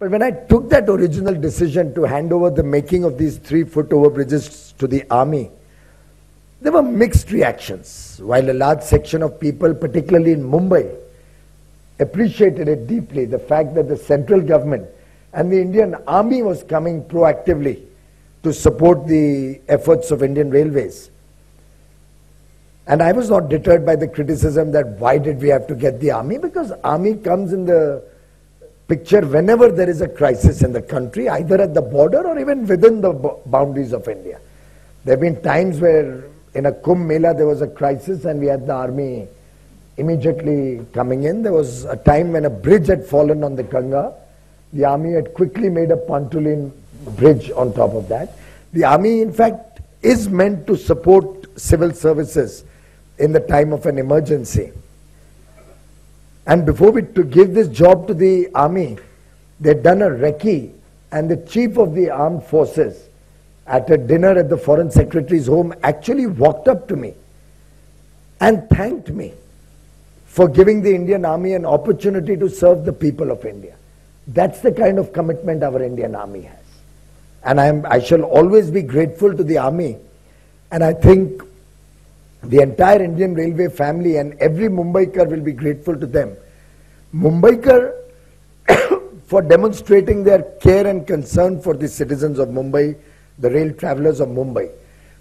But when I took that original decision to hand over the making of these three foot overbridges to the army, there were mixed reactions. While a large section of people, particularly in Mumbai, appreciated it deeply, the fact that the central government and the Indian army was coming proactively to support the efforts of Indian Railways. And I was not deterred by the criticism that why did we have to get the army? Because army comes in the picture whenever there is a crisis in the country, either at the border or even within the boundaries of India. There have been times where in a Kumbh Mela there was a crisis and we had the army immediately coming in. There was a time when a bridge had fallen on the Ganga. The army had quickly made a pontoon bridge on top of that. The army, in fact, is meant to support civil services in the time of an emergency. And before we to give this job to the army, they'd done a recce, and the chief of the armed forces at a dinner at the foreign secretary's home actually walked up to me and thanked me for giving the Indian army an opportunity to serve the people of India. That's the kind of commitment our Indian army has. And I, am, I shall always be grateful to the army. And I think the entire Indian Railway family and every Mumbaikar will be grateful to them. Mumbaikar for demonstrating their care and concern for the citizens of Mumbai, the rail travelers of Mumbai.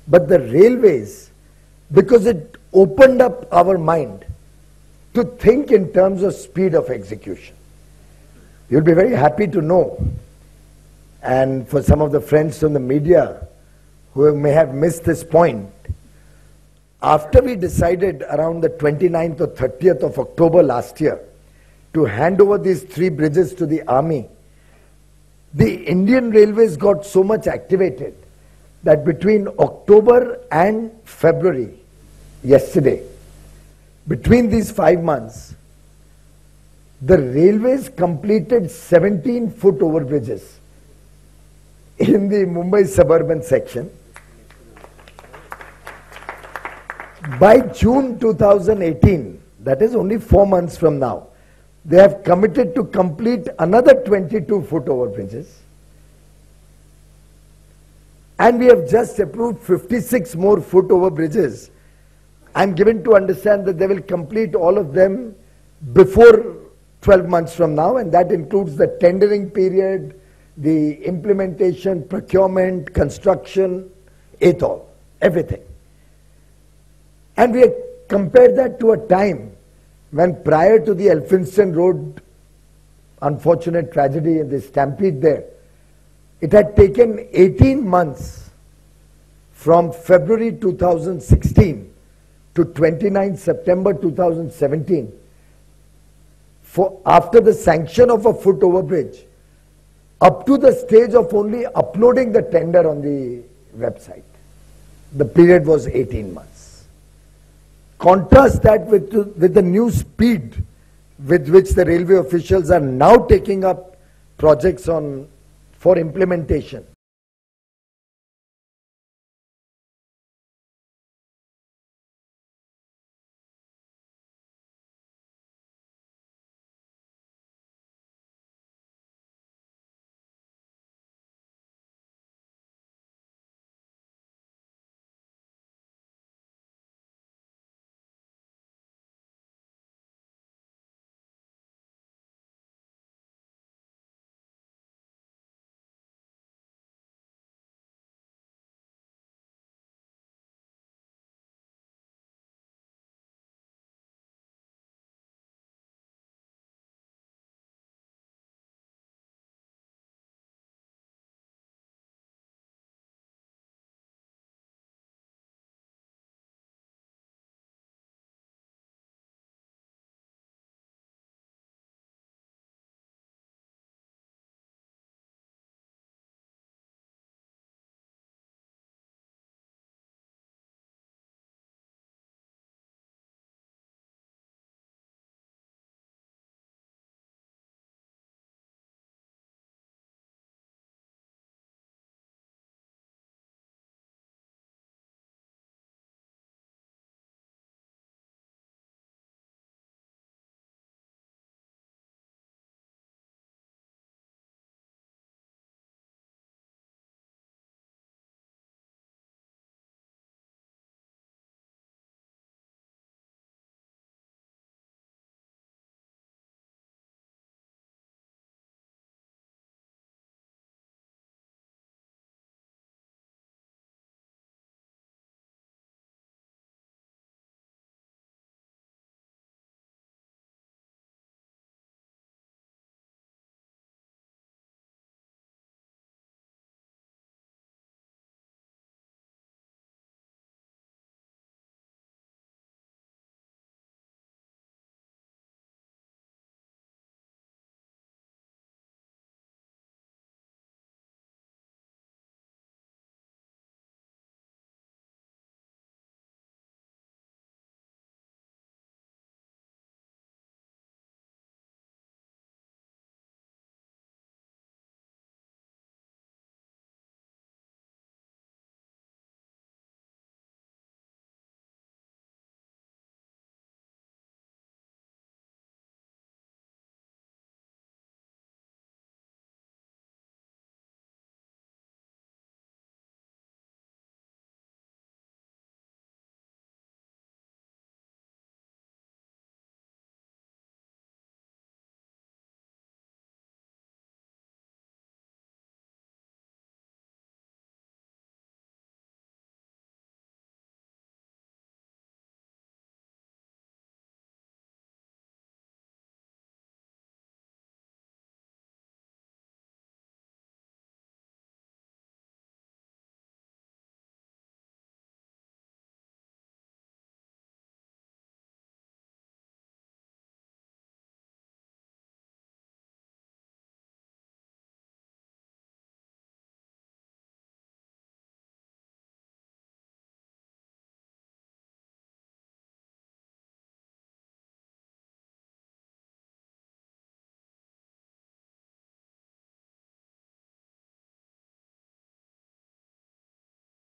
But the railways, because it opened up our mind to think in terms of speed of execution. You'll be very happy to know, and for some of the friends from the media who may have missed this point, after we decided around the 29th or 30th of October last year to hand over these three bridges to the army, the Indian Railways got so much activated that between October and February, yesterday, between these five months, the railways completed 17 foot overbridges in the Mumbai suburban section By June 2018, that is only four months from now, they have committed to complete another 22 foot overbridges. And we have just approved 56 more foot overbridges. I'm given to understand that they will complete all of them before 12 months from now, and that includes the tendering period, the implementation, procurement, construction, it all, everything. And we compare that to a time when prior to the Elphinstone Road unfortunate tragedy and the stampede there, it had taken 18 months from February 2016 to 29 September 2017 for after the sanction of a foot overbridge up to the stage of only uploading the tender on the website. The period was 18 months. Contrast that with, with the new speed with which the railway officials are now taking up projects on, for implementation.